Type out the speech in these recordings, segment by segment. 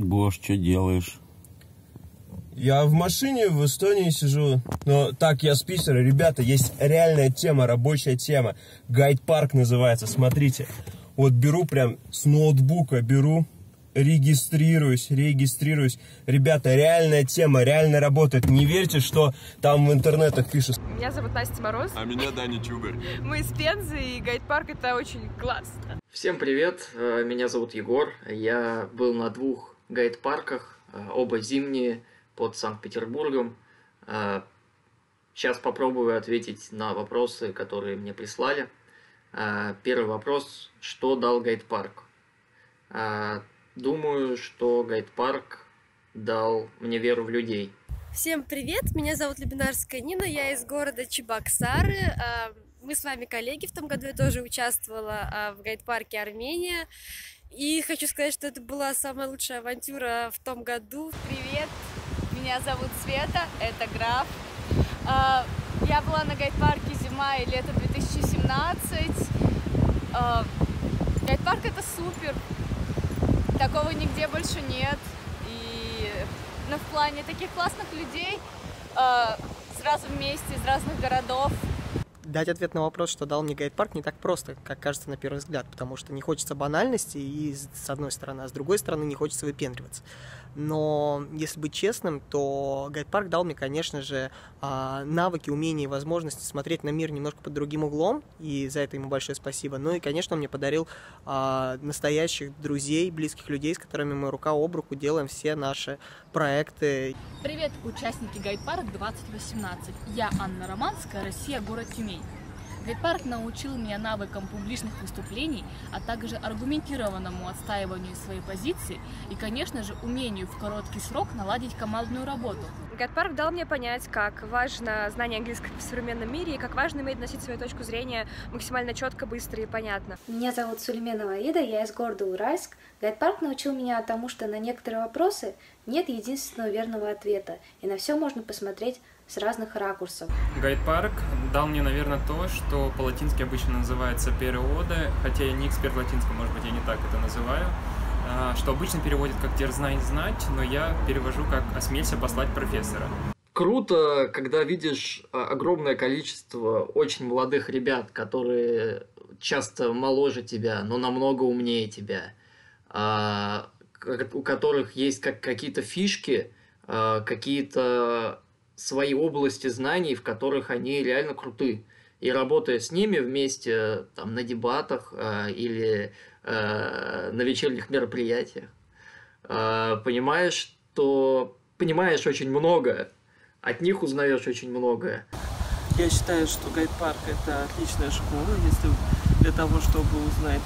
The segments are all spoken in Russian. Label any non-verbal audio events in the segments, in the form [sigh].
Гош, что делаешь? Я в машине в Эстонии сижу. Но так, я с Питера. Ребята, есть реальная тема, рабочая тема. Гайд-парк называется, смотрите. Вот беру прям с ноутбука, беру, регистрируюсь, регистрируюсь. Ребята, реальная тема, реально работает. Не верьте, что там в интернетах пишут. Меня зовут Настя Мороз. А меня Даня Чугар. [laughs] Мы из Пензы, и гайд-парк это очень классно. Всем привет, э, меня зовут Егор. Я был на двух гайд-парках, э, оба зимние, под Санкт-Петербургом. Э, Сейчас попробую ответить на вопросы, которые мне прислали. Э, Первый вопрос. Что дал гайд-парк? Думаю, что гайд-парк дал мне веру в людей. Всем привет, меня зовут Лебинарская Нина, я из города Чебоксары. Мы с вами коллеги, в том году я тоже участвовала в гайд-парке Армения. И хочу сказать, что это была самая лучшая авантюра в том году. Привет, меня зовут Света, это Граф. А, Я была на гайд-парке зима и лето 2017. А, Гайд-парк это супер, такого нигде больше нет. И ну, в плане таких классных людей а, сразу вместе из разных городов. Дать ответ на вопрос, что дал мне гайд-парк, не так просто, как кажется на первый взгляд, потому что не хочется банальности, и с одной стороны, а с другой стороны не хочется выпендриваться. Но, если быть честным, то гайд-парк дал мне, конечно же, а, навыки, умения и возможности смотреть на мир немножко под другим углом, и за это ему большое спасибо. Ну и, конечно, он мне подарил а, настоящих друзей, близких людей, с которыми мы рука об руку делаем все наши проекты. Привет, участники Гайд-парк 2018. Я Анна Романская, Россия, город Тюмень. Гайд-парк научил меня навыкам публичных выступлений, а также аргументированному отстаиванию своей позиции и, конечно же, умению в короткий срок наладить командную работу. Гайд-парк дал мне понять, как важно знание английского в современном мире и как важно иметь носить свою точку зрения максимально четко, быстро и понятно. Меня зовут Сулейменова Аида, я из города Уральск. Гайд-парк научил меня тому, что на некоторые вопросы нет единственного верного ответа, и на все можно посмотреть с разных ракурсов. Гайд-парк дал мне, наверное, то, что по-латински обычно называется периоды, хотя я не эксперт в латинском, может быть, я не так это называю, а, что обычно переводит как «дерзнать знать», но я перевожу как «осмелься послать профессора». Круто, когда видишь а, огромное количество очень молодых ребят, которые часто моложе тебя, но намного умнее тебя, а, у которых есть как какие-то фишки, а, какие-то свои области знаний, в которых они реально круты. И работая с ними вместе там, на дебатах а, или а, на вечерних мероприятиях, понимаешь, что понимаешь очень многое, от них узнаешь очень многое. Я считаю, что гайд-парк это отличная школа, если для того, чтобы узнать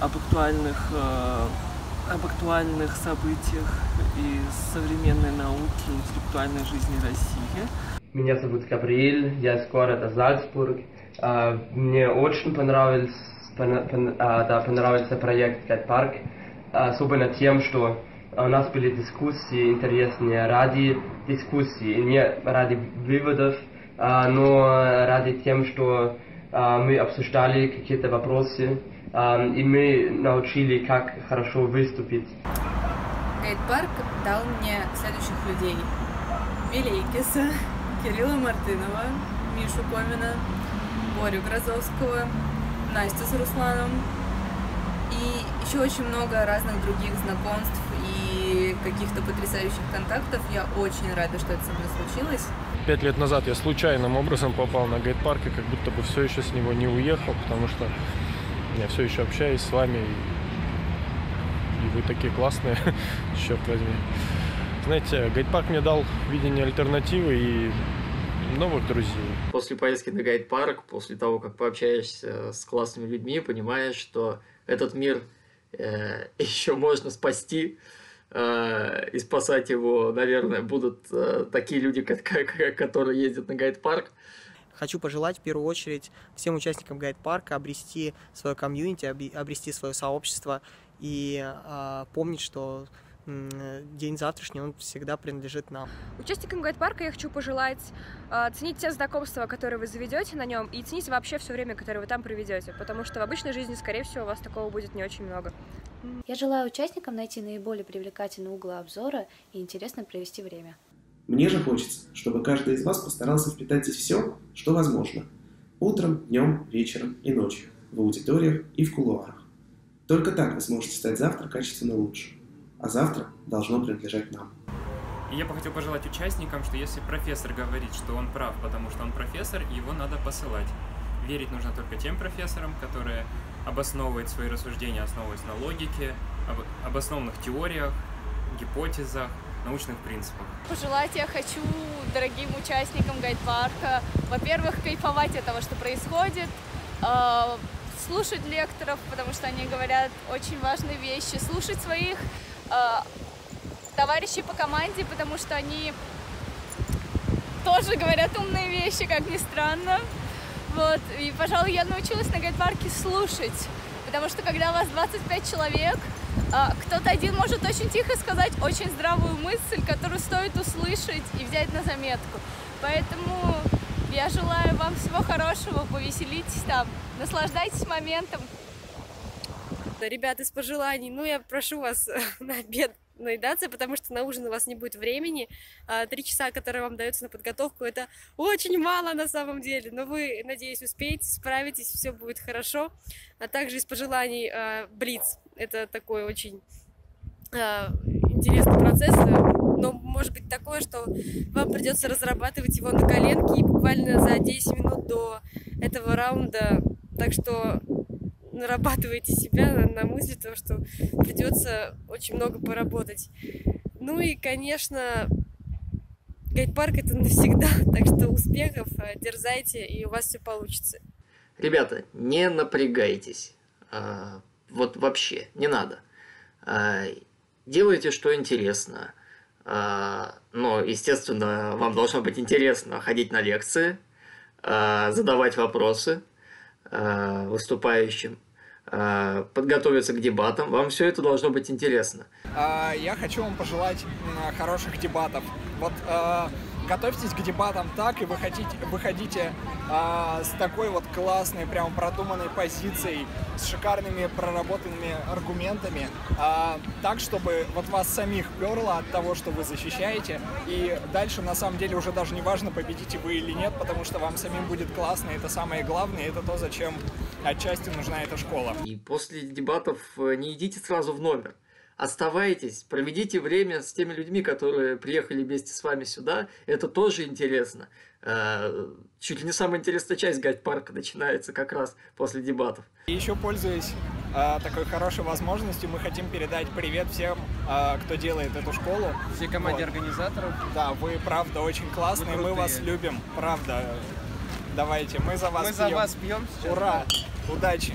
об актуальных, об актуальных событиях из современной науки, интеллектуальной жизни России. Меня зовут Габриэль, я из города Зальцбург. А, Мне очень понравился, а, да, понравился проект Гайд Парк, особенно тем, что у нас были дискуссии интересные ради дискуссии, не ради выводов, а, но ради тем, что мы обсуждали какие-то вопросы, и мы научили, как хорошо выступить. Гайд-парк дал мне следующих людей. Милейкиса, Кирилла Мартынова, Мишу Комина, Борю Грозовского, Настю с Русланом и еще очень много разных других знакомств и каких-то потрясающих контактов. Я очень рада, что это со мной случилось. Пять лет назад я случайным образом попал на гайд-парк и как будто бы все еще с него не уехал, потому что я все еще общаюсь с вами, и, и вы такие классные, [laughs] черт возьми. Знаете, гайд-парк мне дал видение альтернативы и новых друзей. После поездки на гайд-парк, после того, как пообщаешься с классными людьми, понимаешь, что этот мир э, [laughs] еще можно спасти, э, и спасать его, наверное, будут э, такие люди, [laughs] как, как- которые ездят на гайд-парк. Хочу пожелать в первую очередь всем участникам гайд-парка обрести свое комьюнити, обрести свое сообщество и а, помнить, что день завтрашний, он всегда принадлежит нам. Участникам гайд-парка я хочу пожелать э, ценить те знакомства, которые вы заведете на нем, и ценить вообще все время, которое вы там проведете, потому что в обычной жизни, скорее всего, у вас такого будет не очень много. Я желаю участникам найти наиболее привлекательный угол обзора и интересно провести время. Мне же хочется, чтобы каждый из вас постарался впитать здесь все, что возможно. Утром, днем, вечером и ночью, в аудиториях и в кулуарах. Только так вы сможете стать завтра качественно лучше. А завтра должно принадлежать нам. Я бы хотел пожелать участникам, что если профессор говорит, что он прав, потому что он профессор, его надо посылать. Верить нужно только тем профессорам, которые обосновывают свои рассуждения, основываясь на логике, об, обоснованных теориях, гипотезах, научных принципах. Пожелать я хочу дорогим участникам гайд-парка, во-первых, кайфовать от того, что происходит, э, слушать лекторов, потому что они говорят очень важные вещи, слушать своих э, товарищей по команде, потому что они тоже говорят умные вещи, как ни странно. Вот. И, пожалуй, я научилась на гайд-парке слушать, потому что когда у вас 25 человек, а, кто-то один может очень тихо сказать очень здравую мысль, которую стоит услышать и взять на заметку. Поэтому я желаю вам всего хорошего, повеселитесь там, наслаждайтесь моментом. Ребята, из пожеланий, ну я прошу вас [laughs] на обед наедаться, потому что на ужин у вас не будет времени. А, три часа, которые вам даются на подготовку, это очень мало на самом деле, но вы, надеюсь, успеете, справитесь, все будет хорошо. А также из пожеланий а, Блиц. Это такой очень интересный процесс, но может быть такое, что вам придется разрабатывать его на коленке и буквально за 10 минут до этого раунда. Так что нарабатываете себя на, мысли того, что придется очень много поработать. Ну и, конечно, гайд-парк это навсегда, [laughs] так что успехов, э, дерзайте, и у вас все получится. Ребята, не напрягайтесь. А, вот вообще, не надо. А, делайте, что интересно. А, но, естественно, вам должно быть интересно ходить на лекции, задавать вопросы, выступающим, подготовиться к дебатам. Вам все это должно быть интересно. А, я хочу вам пожелать хороших дебатов. Вот э, готовьтесь к дебатам так, и выходите, выходите а, с такой вот классной, прям продуманной позицией, с шикарными проработанными аргументами, а, так, чтобы вот вас самих перло от того, что вы защищаете, и дальше на самом деле уже даже не важно, победите вы или нет, потому что вам самим будет классно, это самое главное, это то, зачем отчасти нужна эта школа. И после дебатов э, не идите сразу в номер оставайтесь, проведите время с теми людьми, которые приехали вместе с вами сюда. Это тоже интересно. Э, чуть ли не самая интересная часть гайд-парка начинается как раз после дебатов. И еще пользуясь э, такой хорошей возможностью, мы хотим передать привет всем, э, кто делает эту школу. Всей команде вот. организаторов. Да, вы правда очень классные, мы вас любим, правда. Давайте, мы за вас Мы пьем. за вас пьем. Ура! Удачи!